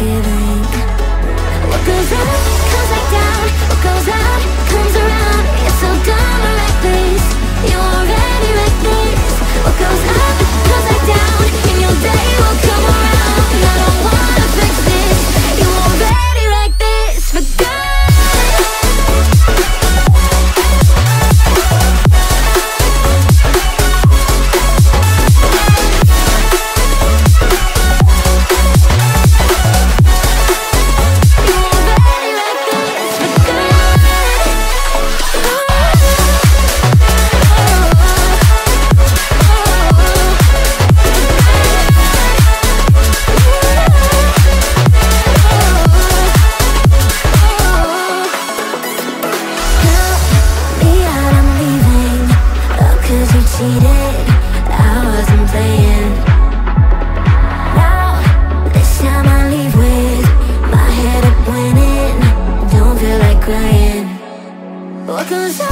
What goes up comes back down What goes out comes around. It's so dumb like this. You already like this. What goes crying What goes on?